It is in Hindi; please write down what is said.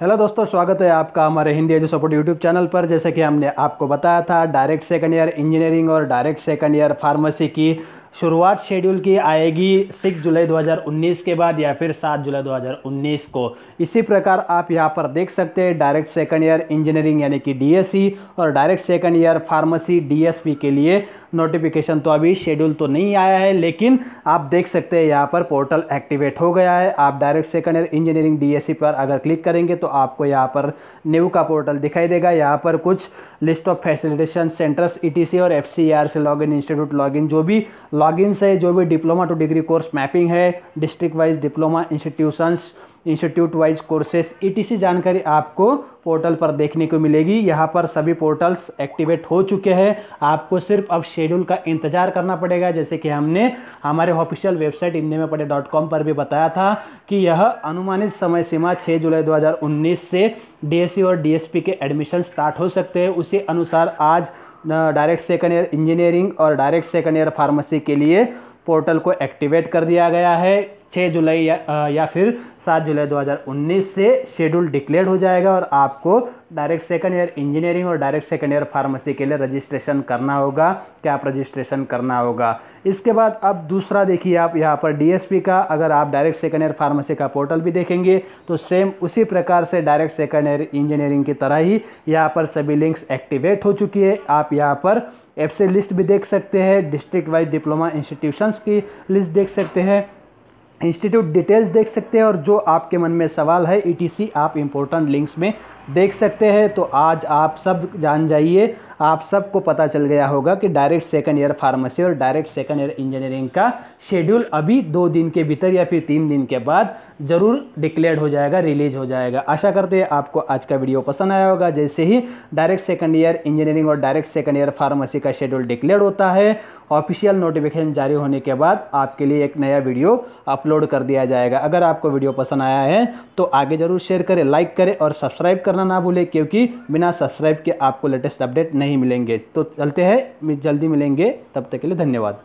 हेलो दोस्तों, स्वागत है आपका हमारे हिंदी एजो सपोर्ट यूट्यूब चैनल पर। जैसे कि हमने आपको बताया था डायरेक्ट सेकंड ईयर इंजीनियरिंग और डायरेक्ट सेकंड ईयर फार्मेसी की। शुरुआत शेड्यूल की आएगी 6 जुलाई 2019 के बाद या फिर 7 जुलाई 2019 को। इसी प्रकार आप यहाँ पर देख सकते हैं डायरेक्ट सेकंड ईयर इंजीनियरिंग यानी कि डीएससी और direct second year pharmacy DSP के लिए नोटिफिकेशन तो अभी शेड्यूल तो नहीं आया है, लेकिन आप देख सकते हैं यहाँ पर पोर्टल एक्टिवेट हो गया है। आप direct second year engineering DSC पर अगर क्लिक करेंगे तो आपको यहाँ पर न्यू का पोर्टल दिखाई देगा। यहाँ पर कुछ list of facilitation centres ETC और एफसीआर से लॉगिन इंस्टीट्यूट लॉगिन जो भी लॉगिन है, जो भी diploma to degree course mapping है district wise diploma institutions institute wise courses ETC जानकारी आपको पोर्टल पर देखने को मिलेगी। यहाँ पर सभी पोर्टल्स एक्टिवेट हो चुके हैं। आपको सिर्फ़ अब शेड्यूल का इंतज़ार करना पड़ेगा। जैसे कि हमने हमारे ऑफिशियल वेबसाइट इंडिया में पढ़े डॉट कॉम पर भी बताया था कि यह अनुमानित समय सीमा 6 जुलाई 2019 से डीएससी और डीएसपी के एडमिशन स्टार्ट हो सकते हैं। उसी अनुसार आज डायरेक्ट सेकेंड ईयर इंजीनियरिंग और डायरेक्ट सेकेंड ईयर फार्मेसी के लिए पोर्टल को एक्टिवेट कर दिया गया है। 6 जुलाई या, या फिर 7 जुलाई 2019 से शेड्यूल डिक्लेयर हो जाएगा और आपको डायरेक्ट सेकंड ईयर इंजीनियरिंग और डायरेक्ट सेकंड ईयर फार्मेसी के लिए रजिस्ट्रेशन करना होगा। कैप रजिस्ट्रेशन करना होगा? इसके बाद अब दूसरा देखिए आप यहाँ पर डीएसपी का अगर आप डायरेक्ट सेकंड ईयर फार्मेसी का पोर्टल भी देखेंगे तो सेम उसी प्रकार से डायरेक्ट सेकंड ईयर इंजीनियरिंग की तरह ही यहाँ पर सभी लिंक्स एक्टिवेट हो चुकी है। आप यहाँ पर एफ़ लिस्ट भी देख सकते हैं डिस्ट्रिक्ट वाइज डिप्लोमा इंस्टीट्यूशंस की लिस्ट देख सकते हैं। इंस्टीट्यूट डिटेल्स देख सकते हैं और जो आपके मन में सवाल है ईटीसी आप इम्पोर्टेंट लिंक्स में देख सकते हैं तो आज आप सब जान जाइए, आप सबको पता चल गया होगा कि डायरेक्ट सेकंड ईयर फार्मेसी और डायरेक्ट सेकंड ईयर इंजीनियरिंग का शेड्यूल अभी दो दिन के भीतर या फिर तीन दिन के बाद ज़रूर डिक्लेयर हो जाएगा रिलीज़ हो जाएगा। आशा करते हैं आपको आज का वीडियो पसंद आया होगा। जैसे ही डायरेक्ट सेकंड ईयर इंजीनियरिंग और डायरेक्ट सेकंड ईयर फार्मेसी का शेड्यूल डिक्लेयर होता है ऑफिशियल नोटिफिकेशन जारी होने के बाद आपके लिए एक नया वीडियो अपलोड कर दिया जाएगा। अगर आपको वीडियो पसंद आया है तो आगे ज़रूर शेयर करें लाइक करें और सब्सक्राइब करना ना भूलें, क्योंकि बिना सब्सक्राइब के आपको लेटेस्ट अपडेट नहीं मिलेंगे। तो चलते हैं, जल्दी मिलेंगे, तब तक के लिए धन्यवाद।